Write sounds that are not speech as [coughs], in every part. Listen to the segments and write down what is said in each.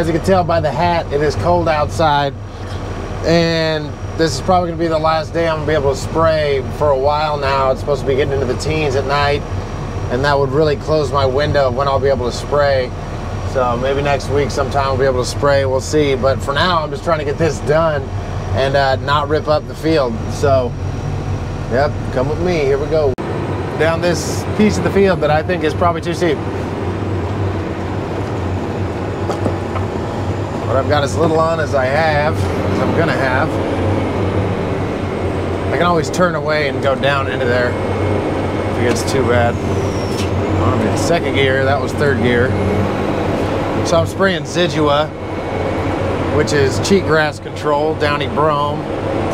as you can tell by the hat, it is cold outside. And this is probably gonna be the last day I'm gonna be able to spray for a while now. It's supposed to be getting into the teens at night. And that would really close my window when I'll be able to spray. So maybe next week sometime I'll be able to spray, we'll see. But for now, I'm just trying to get this done and uh, not rip up the field. So, yep, come with me, here we go. Down this piece of the field that I think is probably too steep. But I've got as little on as I have, as I'm gonna have. I can always turn away and go down into there if it gets too bad. I'm in second gear, that was third gear. So I'm spraying Zidua, which is cheatgrass control, Downy Brome,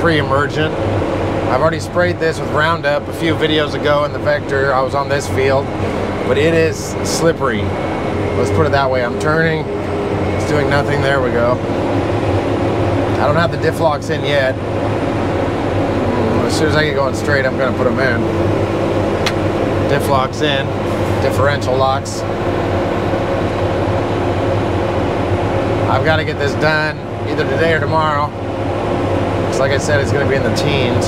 pre-emergent. I've already sprayed this with Roundup a few videos ago in the Vector. I was on this field, but it is slippery. Let's put it that way. I'm turning, doing nothing. There we go. I don't have the diff locks in yet. As soon as I get going straight, I'm gonna put them in. Diff locks in, differential locks. I've got to get this done either today or tomorrow. Because like I said, it's going to be in the teens.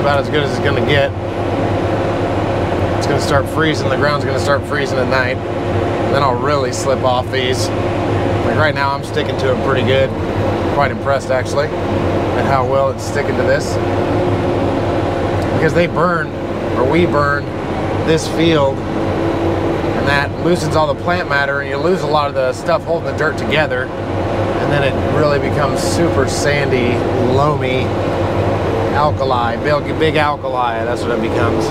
About as good as it's going to get. It's going to start freezing. The ground's going to start freezing at night. Then I'll really slip off these. Like right now, I'm sticking to it pretty good. Quite impressed actually at how well it's sticking to this. Because they burn or we burn this field and that loosens all the plant matter and you lose a lot of the stuff holding the dirt together and then it really becomes super sandy, loamy, alkali, big, big alkali, that's what it becomes.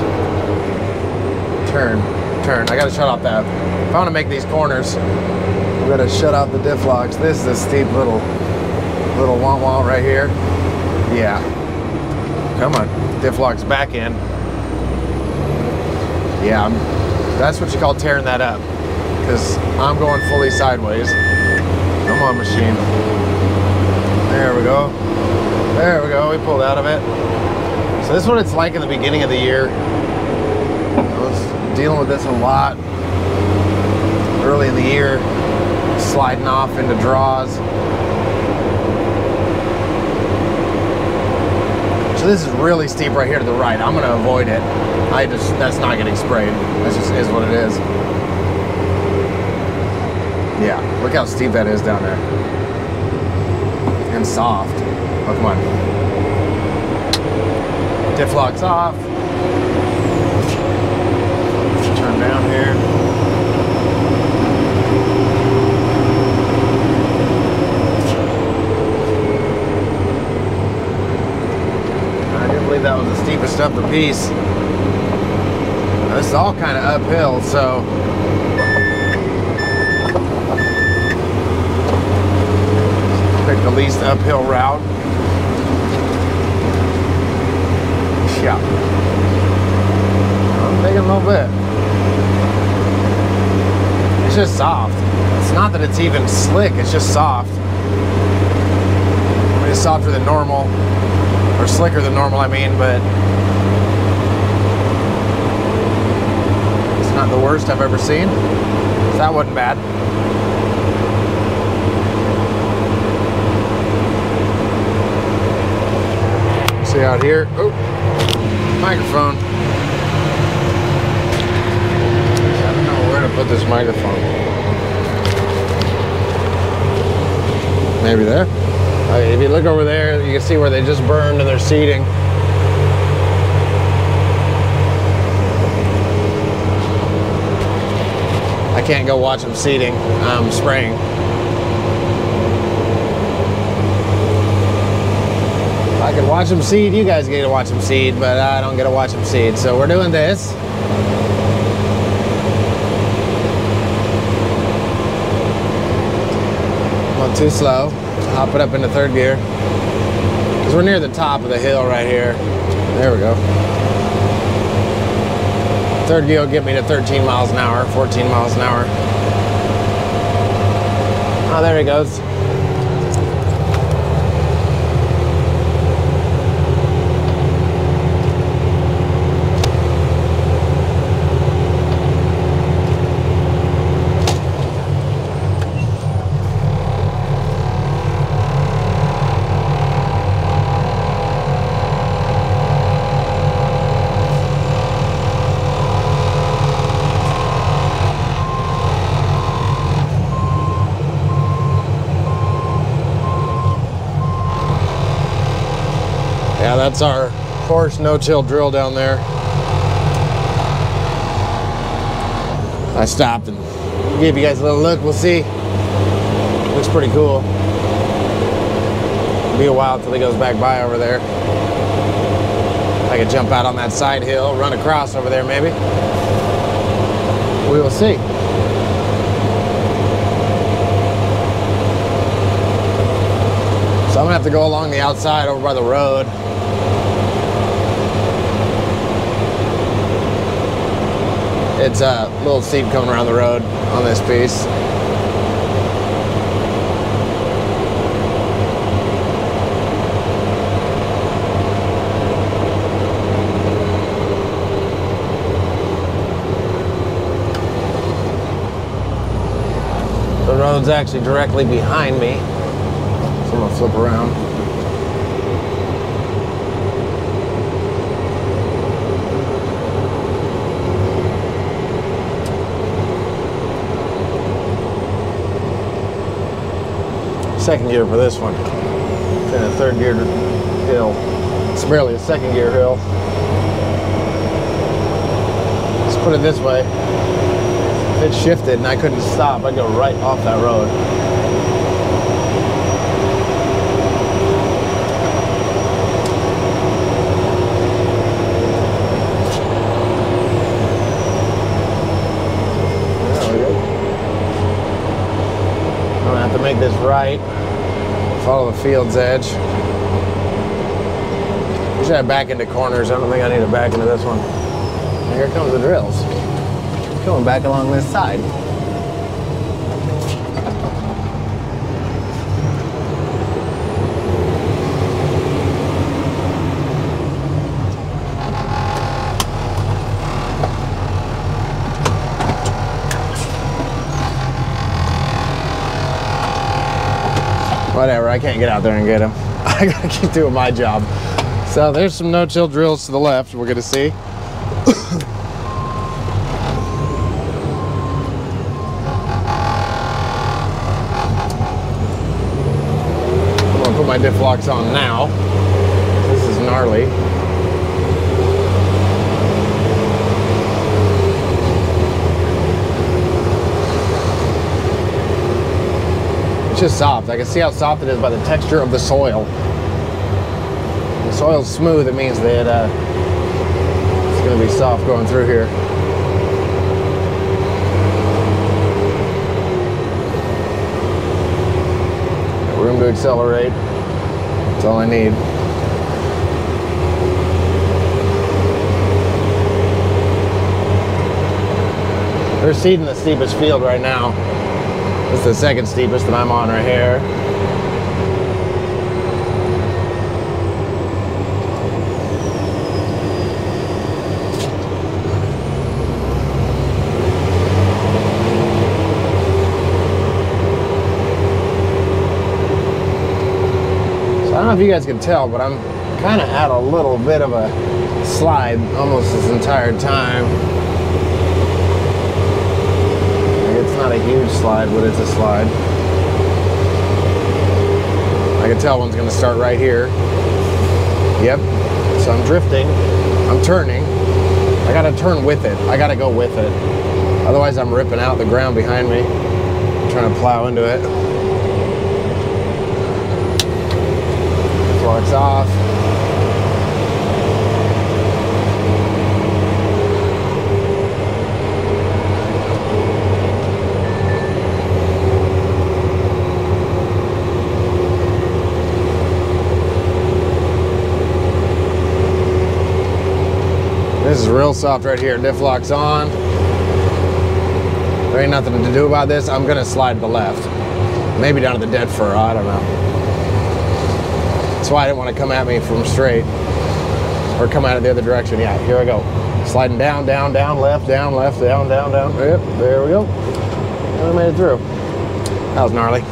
Turn, turn, I gotta shut off that. If I wanna make these corners, I'm gonna shut off the diff locks. This is a steep little, little want want right here. Yeah, come on, diff locks back in. Yeah, I'm, that's what you call tearing that up. Because I'm going fully sideways. Come on, machine. There we go. There we go. We pulled out of it. So this is what it's like in the beginning of the year. I was dealing with this a lot early in the year, sliding off into draws. So this is really steep right here to the right. I'm gonna avoid it. I just, that's not getting sprayed. That just is what it is. Yeah, look how steep that is down there. And soft. Oh, come on. Diff locks off. Turn down here. I do believe that was the steepest up the piece. This is all kind of uphill, so pick the least uphill route. Yeah. I'm taking a little bit. It's just soft. It's not that it's even slick, it's just soft. I mean, it's softer than normal, or slicker than normal, I mean, but it's not the worst I've ever seen. That wasn't bad. See out here. Oh, microphone. I don't know where to put this microphone. Maybe there. If you look over there, you can see where they just burned and they're seeding. I can't go watch them seeding. I'm um, spraying. I can watch them seed. You guys get to watch them seed, but I don't get to watch them seed. So we're doing this. Going too slow. Hop it up into third gear. Because we're near the top of the hill right here. There we go. Third gear will get me to 13 miles an hour, 14 miles an hour. Oh, there he goes. That's our Horsch no-till drill down there. I stopped and gave you guys a little look. We'll see. Looks pretty cool. Be a while till he goes back by over there. I could jump out on that side hill, run across over there maybe. We will see. So I'm gonna have to go along the outside over by the road. It's a little steep coming around the road on this piece. The road's actually directly behind me. So I'm gonna flip around. Second gear for this one. Then a third gear hill. It's barely a second gear hill. Let's put it this way. If it shifted and I couldn't stop, I'd go right off that road. There we go. I'm gonna have to make this right. Follow the field's edge. Usually I back into corners. I don't think I need to back into this one. And here comes the drills. Going back along this side. Whatever, I can't get out there and get him. [laughs] I gotta keep doing my job. So there's some no-till drills to the left we're gonna see. [coughs] I'm gonna put my diff locks on now. This is gnarly. It's just soft. I can see how soft it is by the texture of the soil. The soil's smooth, it means that uh, it's gonna be soft going through here. Room to accelerate. That's all I need. They're seeding the steepest field right now. Is the second steepest that I'm on right here. So I don't know if you guys can tell, but I'm kind of at a little bit of a slide almost this entire time. It's not a huge slide, but it's a slide. I can tell one's gonna start right here. Yep, so I'm drifting, I'm turning. I gotta turn with it, I gotta go with it. Otherwise I'm ripping out the ground behind me, trying to plow into it. Flux off. This is real soft right here. Diff locks on. There ain't nothing to do about this. I'm gonna slide the left. Maybe down to the dead fur, I don't know. That's why I didn't want to come at me from straight. Or come out of the other direction. Yeah, here I go. Sliding down, down, down, left, down, left, down, down, down. Yep, there we go. And we made it through. That was gnarly. [laughs]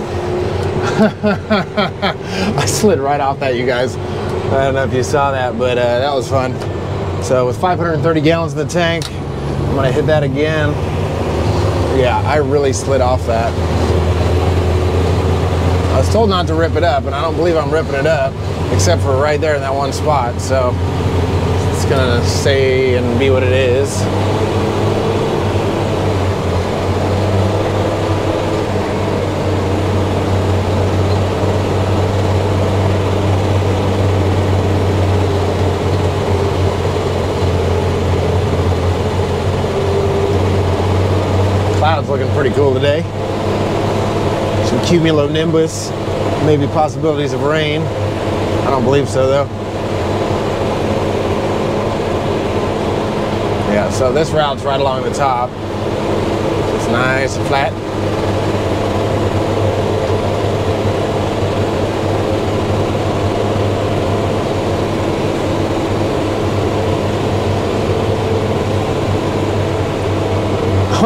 I slid right off that, you guys. I don't know if you saw that, but uh, that was fun. So with 530 gallons in the tank, I'm gonna hit that again. Yeah, I really slid off that. I was told not to rip it up, and I don't believe I'm ripping it up. except for right there in that one spot. So it's gonna stay and be what it is. Clouds looking pretty cool today. Some cumulonimbus, maybe possibilities of rain. I don't believe so though. Yeah, so this route's right along the top. It's nice and flat.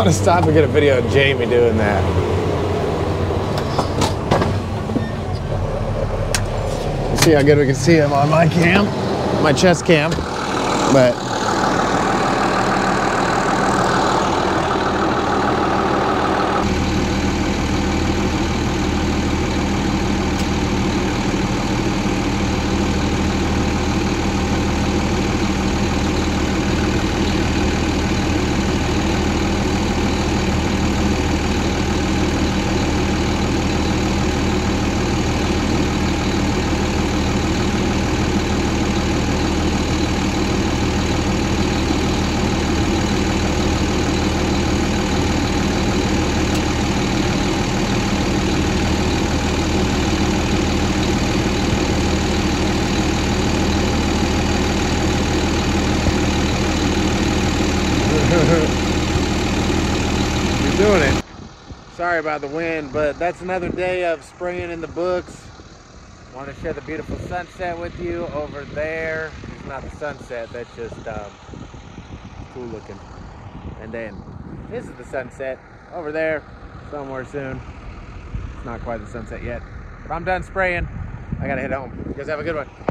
Want to stop and get a video of Jamie doing that. see how good we can see him on my cam, my chest cam. But You're doing it. About the wind, but that's another day of spraying in the books. Want to share the beautiful sunset with you over there. It's not the sunset, that's just um, cool looking. And then this is the sunset over there somewhere soon. It's not quite the sunset yet. But I'm done spraying. I gotta head home. You guys have a good one.